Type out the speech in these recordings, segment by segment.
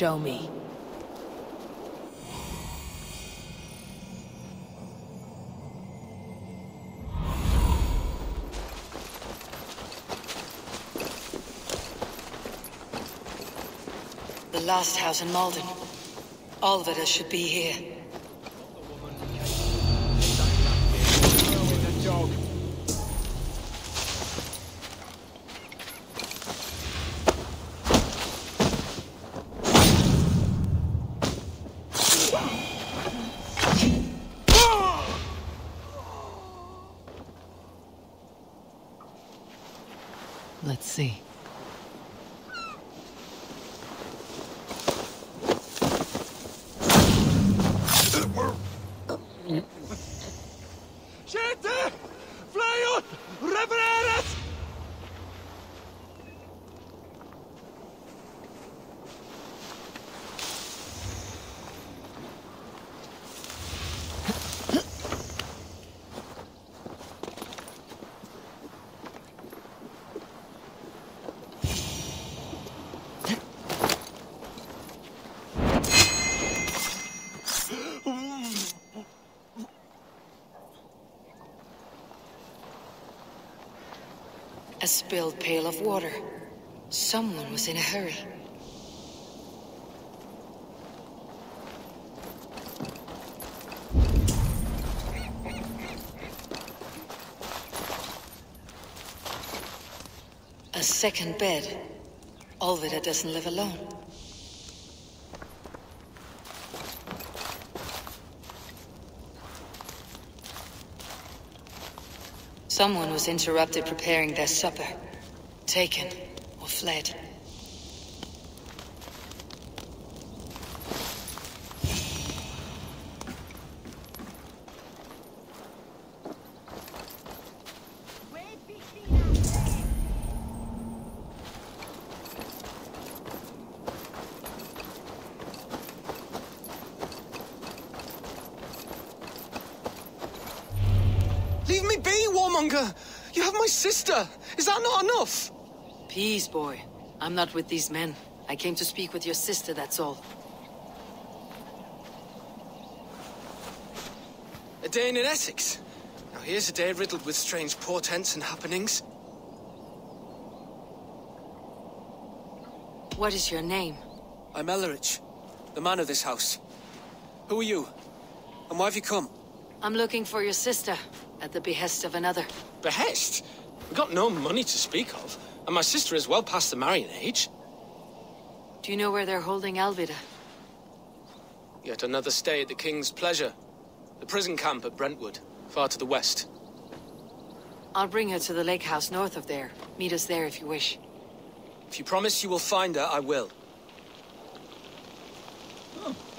Show me. The last house in Maldon. Alvida should be here. Sí. Spilled pail of water. Someone was in a hurry. A second bed. Alvida doesn't live alone. Someone was interrupted preparing their supper. Taken or fled. Leave me You have my sister! Is that not enough? Peace, boy. I'm not with these men. I came to speak with your sister, that's all. A day in Essex. Now here's a day riddled with strange portents and happenings. What is your name? I'm Ellerich, the man of this house. Who are you? And why have you come? I'm looking for your sister, at the behest of another. Behest? We've got no money to speak of, and my sister is well past the marrying age. Do you know where they're holding Alvida? Yet another stay at the King's pleasure. The prison camp at Brentwood, far to the west. I'll bring her to the lake house north of there. Meet us there if you wish. If you promise you will find her, I will. Deve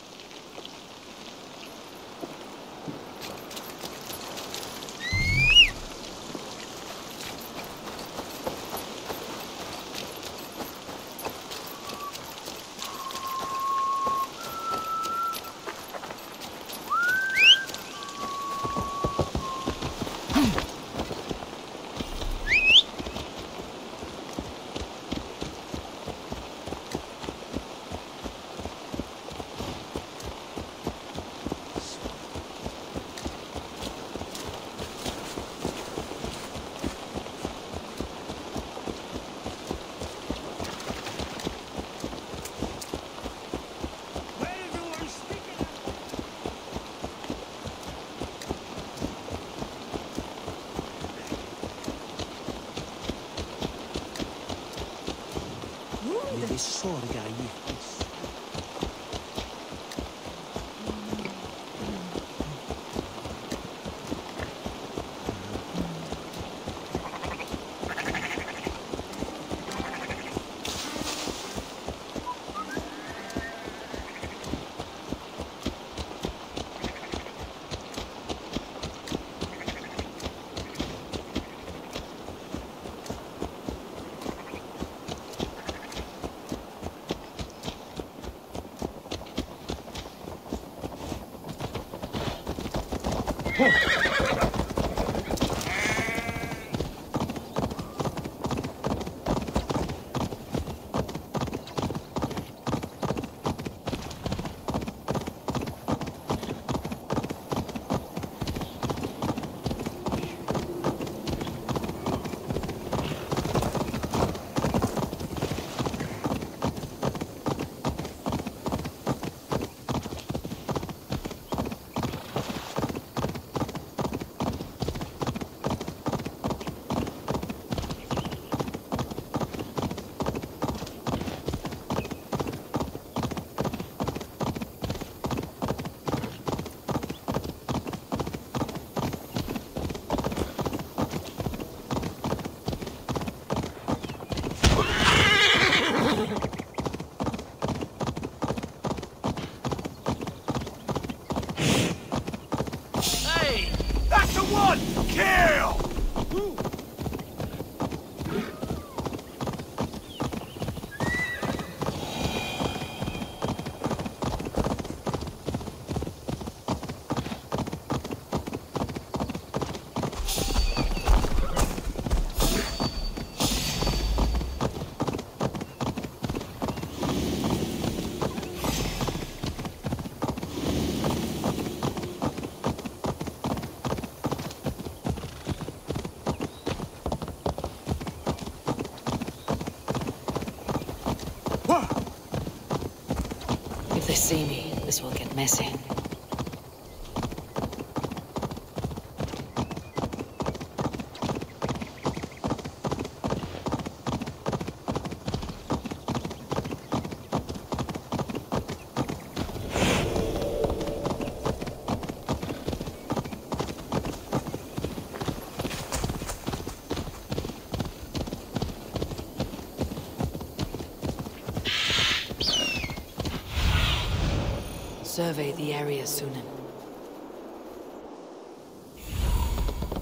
Survey the area, Synin.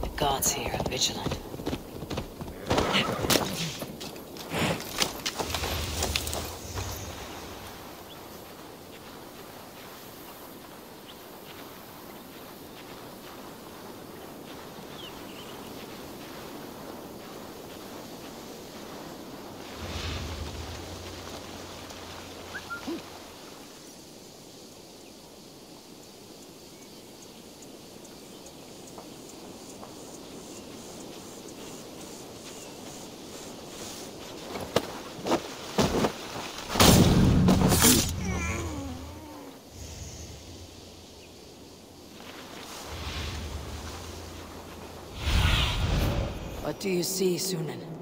The guards here are vigilant. What do you see, Synin?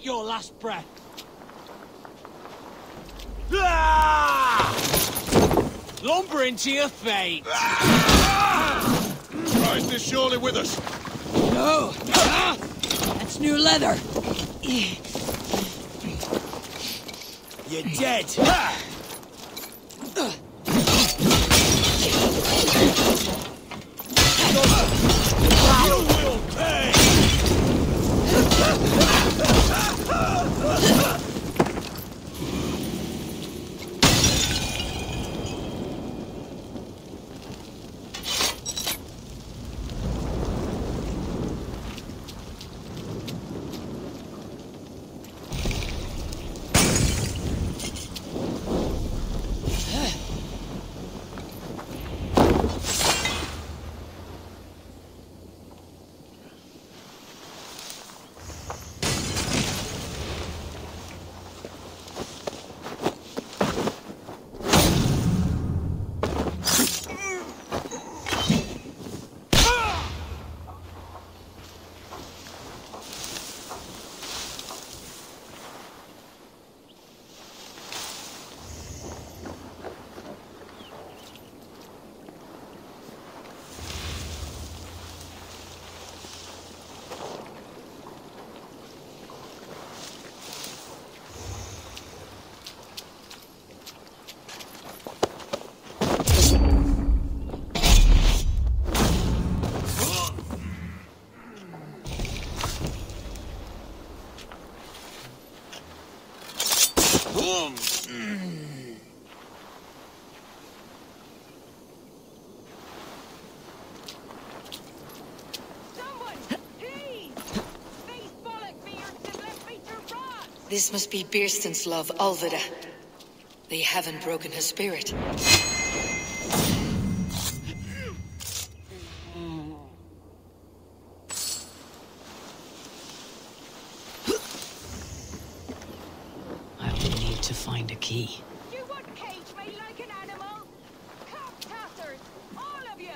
Take your last breath. Ah! Lumber into your fate. Christ ah! is surely with us. No! Ah! That's new leather. Ah! You're dead. This must be Birstan's love, Alvida. They haven't broken her spirit. I will need to find a key. You would cage me like an animal? Cocktatters, all of you!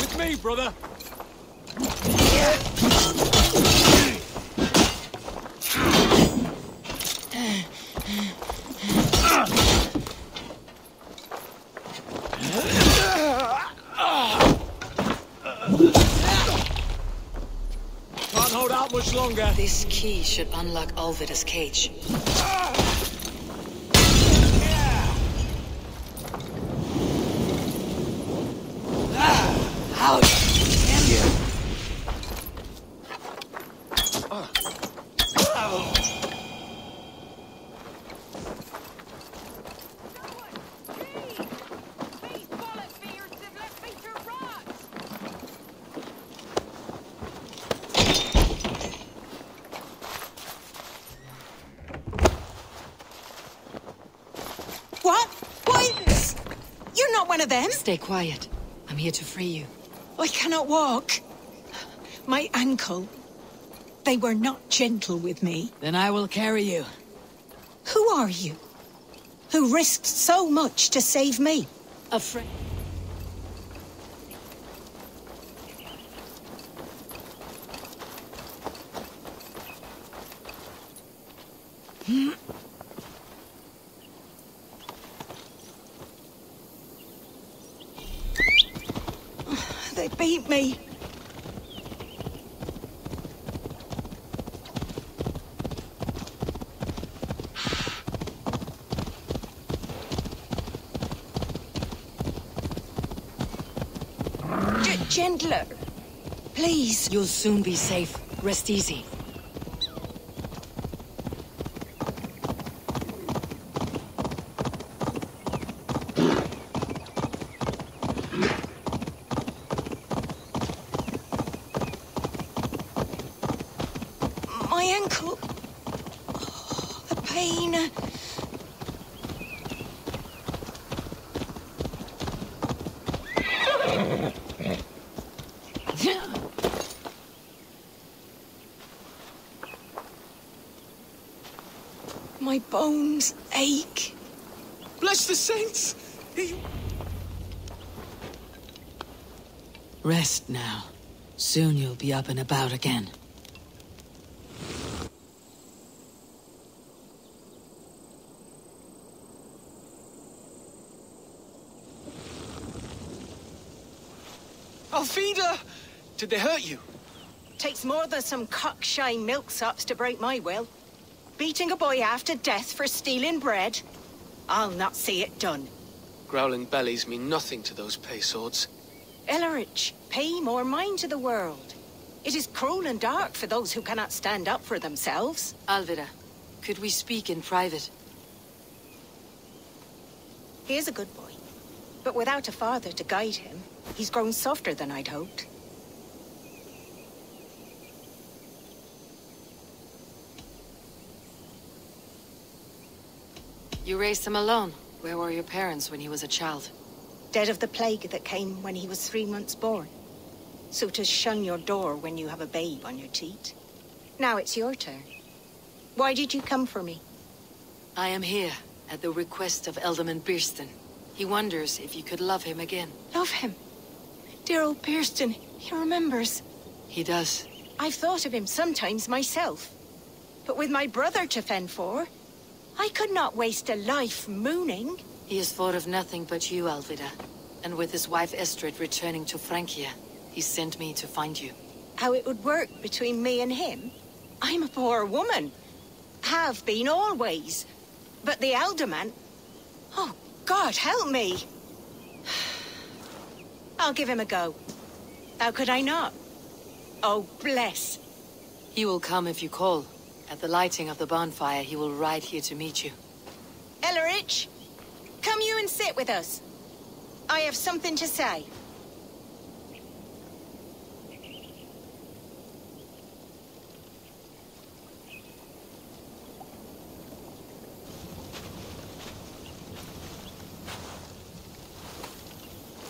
With me, brother. Can't hold out much longer. This key should unlock Alvida's cage. Out! Damn you! These bullet beards have left me to rot! What? Wait! You're not one of them? Stay quiet. I'm here to free you. I cannot walk. My ankle. They were not gentle with me. Then I will carry you. Who are you? Who risked so much to save me? A friend. They me. Gentler. Please. You'll soon be safe. Rest easy. My ankle. Oh, the pain. My bones ache. Bless the saints! He... Rest now. Soon you'll be up and about again. Alvida! Did they hurt you? Takes more than some cockshy milksops to break my will. Beating a boy half to death for stealing bread? I'll not see it done. Growling bellies mean nothing to those pay swords. Ellerich, pay more mind to the world. It is cruel and dark for those who cannot stand up for themselves. Alvida, could we speak in private? He is a good boy. But without a father to guide him, he's grown softer than I'd hoped. You raised him alone. Where were your parents when he was a child? Dead of the plague that came when he was three months born. So to shun your door when you have a babe on your teat. Now it's your turn. Why did you come for me? I am here at the request of Ealdorman Birstan. He wonders if you could love him again. Love him. Dear old Birstan, he remembers. He does. I've thought of him sometimes myself. But with my brother to fend for, I could not waste a life mooning. He has thought of nothing but you, Alvida. And with his wife Estrid returning to Francia, he sent me to find you. How it would work between me and him? I'm a poor woman. Have been always. But the alderman... Oh, God, help me. I'll give him a go. How could I not? Oh, bless. He will come if you call. At the lighting of the bonfire, he will ride here to meet you. Ellerich, come you and sit with us. I have something to say.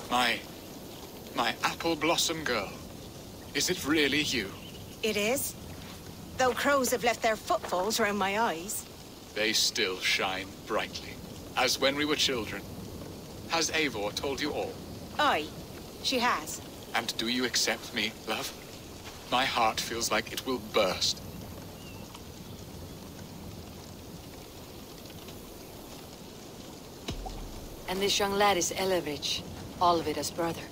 My... my apple blossom girl. Is it really you? It is. Though crows have left their footfalls around my eyes. They still shine brightly, as when we were children. Has Eivor told you all? Aye, she has. And do you accept me, love? My heart feels like it will burst. And this young lad is Ellerich, Alvida's brother.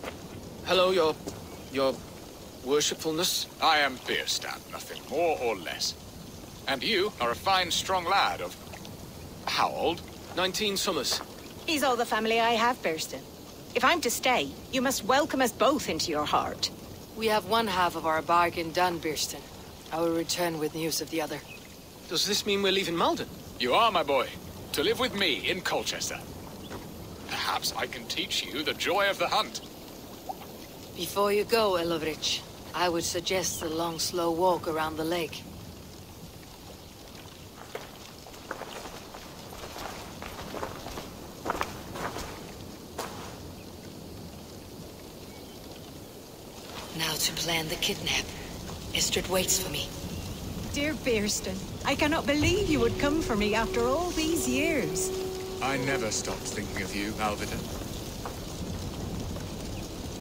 Hello, your... your... worshipfulness? I am Birstan, nothing more or less. And you are a fine, strong lad of... How old? Nineteen summers. He's all the family I have, Birstan. If I'm to stay, you must welcome us both into your heart. We have one half of our bargain done, Birstan. I will return with news of the other. Does this mean we're leaving Maldon? You are, my boy. To live with me in Colchester. Perhaps I can teach you the joy of the hunt. Before you go, Ellerich, I would suggest a long, slow walk around the lake. Now to plan the kidnap. Estrid waits for me. Dear Birstan, I cannot believe you would come for me after all these years. I never stopped thinking of you, Malvida.